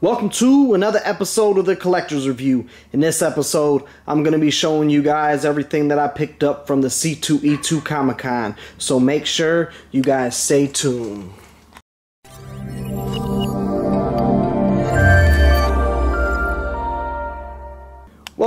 Welcome to another episode of the Collector's Review. In this episode, I'm going to be showing you guys everything that I picked up from the C2E2 Comic Con. So make sure you guys stay tuned.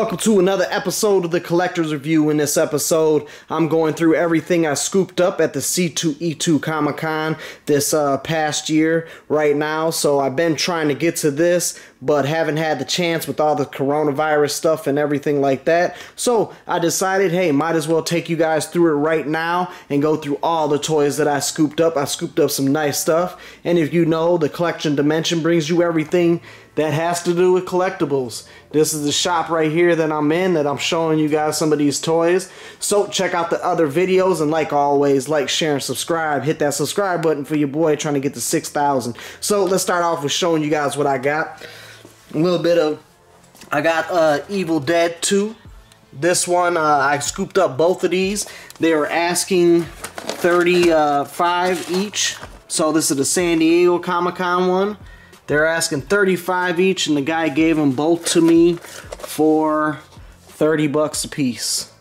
Welcome to another episode of the Collector's Review. In this episode, I'm going through everything I scooped up at the C2E2 Comic Con this uh, past year right now. So I've been trying to get to this, but haven't had the chance with all the coronavirus stuff and everything like that. So I decided, hey, might as well take you guys through it right now and go through all the toys that I scooped up. I scooped up some nice stuff. And if you know, the Collection Dimension brings you everything that has to do with collectibles. This is the shop right here that I'm in that I'm showing you guys some of these toys. So check out the other videos and like always, like, share, and subscribe. Hit that subscribe button for your boy trying to get to 6,000. So let's start off with showing you guys what I got. A little bit of, I got uh, Evil Dead 2. This one, uh, I scooped up both of these. They were asking 35 each. So this is the San Diego Comic-Con one. They're asking 35 each and the guy gave them both to me for 30 bucks a piece.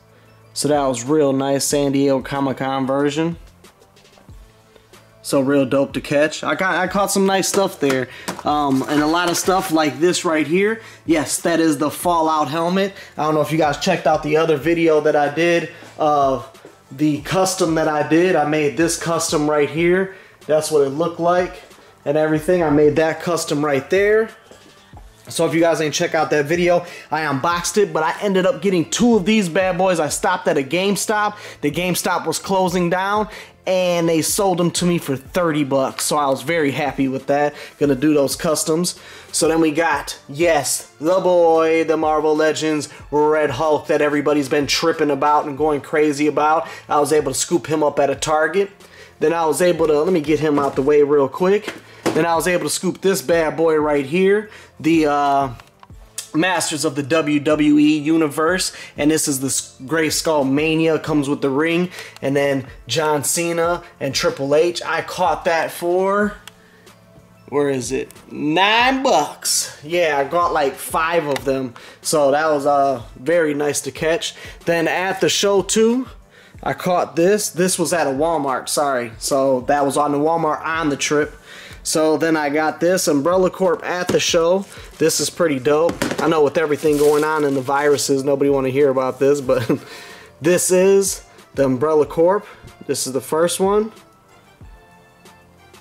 So that was real nice San Diego Comic-Con version. So real dope to catch. I got I caught some nice stuff there. Um, and a lot of stuff like this right here. Yes, that is the Fallout helmet. I don't know if you guys checked out the other video that I did of the custom that I did. I made this custom right here. That's what it looked like and everything. I made that custom right there. So if you guys ain't check out that video, I unboxed it, but I ended up getting two of these bad boys. I stopped at a GameStop. The GameStop was closing down and they sold them to me for 30 bucks. So I was very happy with that. Gonna do those customs. So then we got, yes, the boy, the Marvel Legends Red Hulk that everybody's been tripping about and going crazy about. I was able to scoop him up at a Target. Then I was able to, let me get him out the way real quick. Then I was able to scoop this bad boy right here, the uh, Masters of the WWE Universe, and this is the Grayskull Mania, comes with the ring, and then John Cena and Triple H. I caught that for, where is it? Nine bucks. Yeah, I got like five of them, so that was uh, very nice to catch. Then at the show too, I caught this. This was at a Walmart, sorry. So that was on the Walmart on the trip. So then I got this Umbrella Corp at the show. This is pretty dope. I know with everything going on in the viruses, nobody want to hear about this, but this is the Umbrella Corp. This is the first one.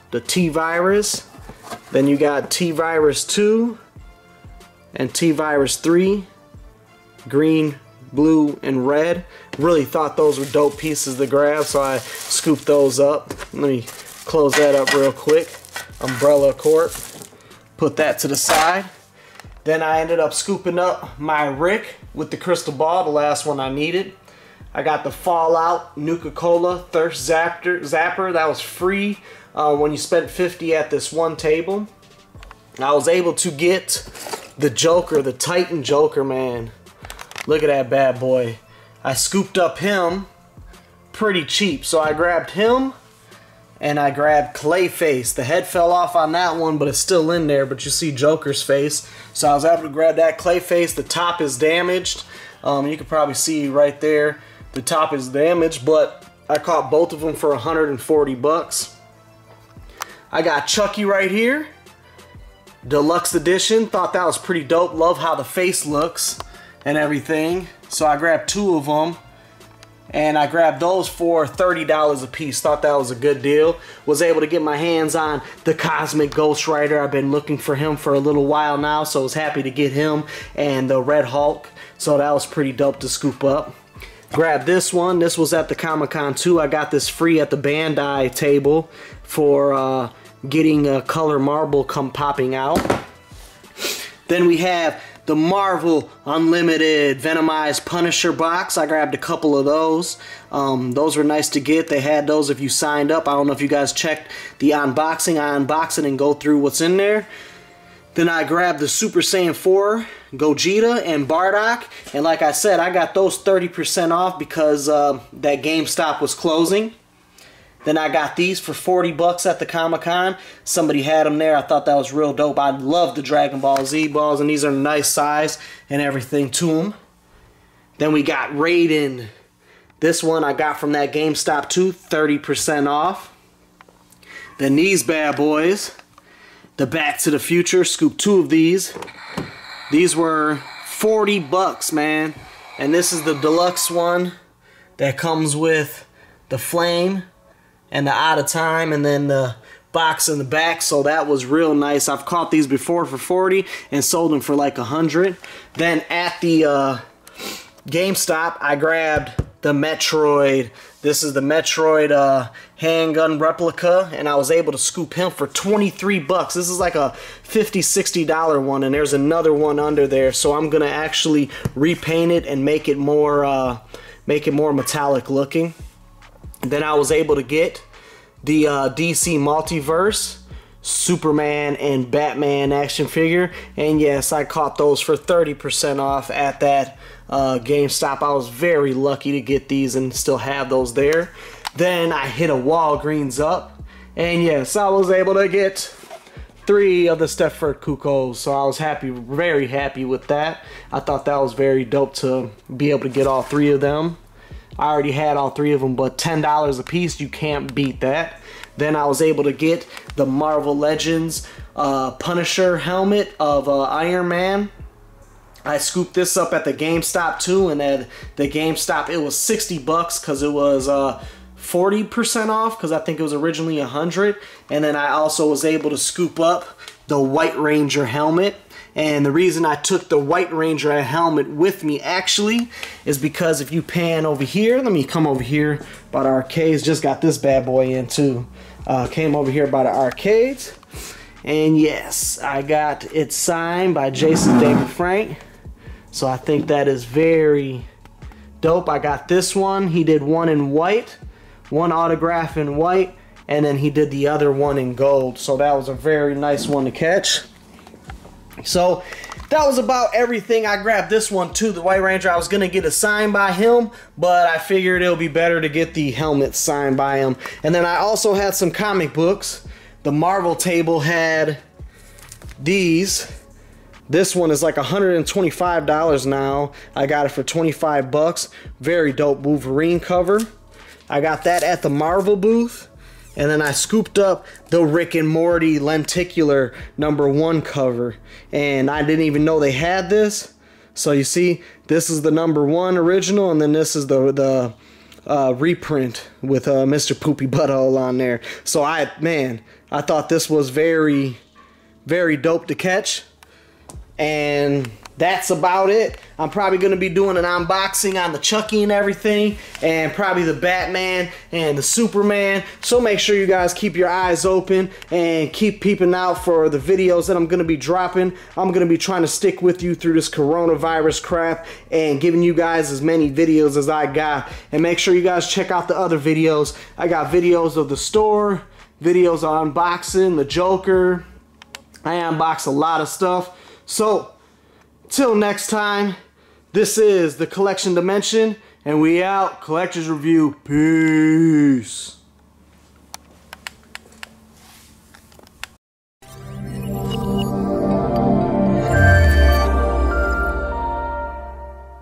The T-Virus. Then you got T-Virus 2 and T-Virus 3. Green, blue, and red. Really thought those were dope pieces to grab, so I scooped those up. Let me close that up real quick. Umbrella Corp. Put that to the side. Then I ended up scooping up my Rick with the crystal ball, the last one I needed. I got the Fallout Nuka-Cola Thirst Zapper. Zapper. That was free uh, when you spent 50 at this one table. I was able to get the Joker, the Titan Joker, man. Look at that bad boy. I scooped up him pretty cheap. So I grabbed him and I grabbed Clayface. The head fell off on that one, but it's still in there, but you see Joker's face. So I was able to grab that Clayface. The top is damaged. Um, you can probably see right there, the top is damaged, but I caught both of them for 140 bucks. I got Chucky right here. Deluxe edition. Thought that was pretty dope. Love how the face looks and everything. So I grabbed two of them and I grabbed those for $30 a piece. Thought that was a good deal. Was able to get my hands on the Cosmic Ghost Rider. I've been looking for him for a little while now, so I was happy to get him and the Red Hulk. So that was pretty dope to scoop up. Grab this one. This was at the Comic Con too. I got this free at the Bandai table for uh, getting a color marble come popping out. Then we have the Marvel Unlimited Venomized Punisher box. I grabbed a couple of those. Um, those were nice to get. They had those if you signed up. I don't know if you guys checked the unboxing. I unbox it and go through what's in there. Then I grabbed the Super Saiyan 4 Gogeta and Bardock. And like I said, I got those 30% off because uh, that GameStop was closing. Then I got these for 40 bucks at the Comic Con. Somebody had them there. I thought that was real dope. I love the Dragon Ball Z balls, and these are nice size and everything to them. Then we got Raiden. This one I got from that GameStop too, 30% off. Then these bad boys, the Back to the Future, scoop two of these. These were 40 bucks, man. And this is the deluxe one that comes with the flame and the out of time and then the box in the back. So that was real nice. I've caught these before for 40 and sold them for like a hundred. Then at the uh, GameStop I grabbed the Metroid. This is the Metroid uh, handgun replica and I was able to scoop him for 23 bucks. This is like a 50 60 dollar one and there's another one under there. So I'm gonna actually repaint it and make it more uh, make it more metallic looking then I was able to get the uh, DC Multiverse, Superman and Batman action figure. And yes, I caught those for 30% off at that uh, GameStop. I was very lucky to get these and still have those there. Then I hit a Walgreens up. And yes, I was able to get three of the Stepford Cuckoos. So I was happy, very happy with that. I thought that was very dope to be able to get all three of them. I already had all three of them, but $10 a piece, you can't beat that. Then I was able to get the Marvel Legends uh, Punisher helmet of uh, Iron Man. I scooped this up at the GameStop too, and at the GameStop it was 60 bucks because it was uh, 40% off because I think it was originally 100. And then I also was able to scoop up the White Ranger helmet and the reason I took the White Ranger helmet with me actually is because if you pan over here, let me come over here by the arcades, just got this bad boy in too. Uh, came over here by the arcades. And yes, I got it signed by Jason David Frank. So I think that is very dope. I got this one. He did one in white, one autograph in white, and then he did the other one in gold. So that was a very nice one to catch. So that was about everything. I grabbed this one too, the White Ranger. I was going to get a sign by him, but I figured it would be better to get the helmet signed by him. And then I also had some comic books. The Marvel table had these. This one is like $125 now. I got it for 25 bucks. Very dope Wolverine cover. I got that at the Marvel booth. And then I scooped up the Rick and Morty lenticular number one cover. And I didn't even know they had this. So you see, this is the number one original, and then this is the the uh, reprint with uh, Mr. Poopy Butthole on there. So I, man, I thought this was very, very dope to catch. And that's about it. I'm probably going to be doing an unboxing on the Chucky and everything, and probably the Batman and the Superman. So make sure you guys keep your eyes open and keep peeping out for the videos that I'm going to be dropping. I'm going to be trying to stick with you through this coronavirus crap and giving you guys as many videos as I got. And make sure you guys check out the other videos. I got videos of the store, videos on unboxing, the Joker. I unbox a lot of stuff. So, Till next time, this is the Collection Dimension, and we out. Collector's Review. Peace.